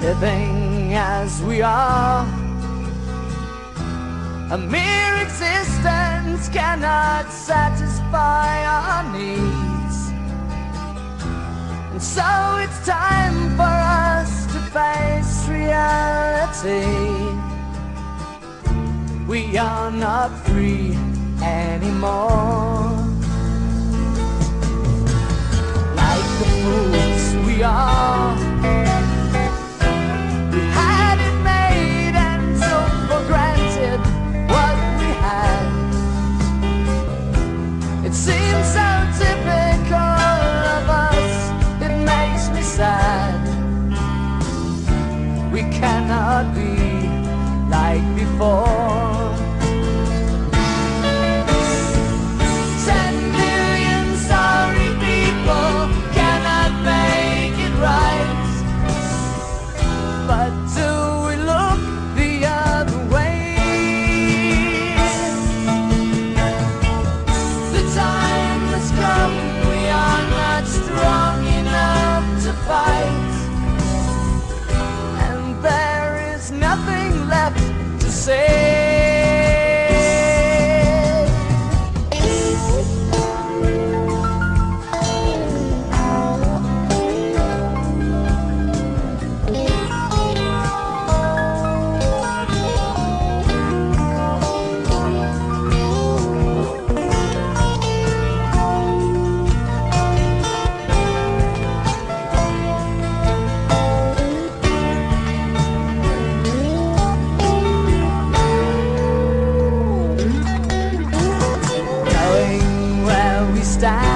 living as we are. A mere existence cannot satisfy our needs. And so it's time for us to face reality. We are not free anymore. we cannot be like before. say. style.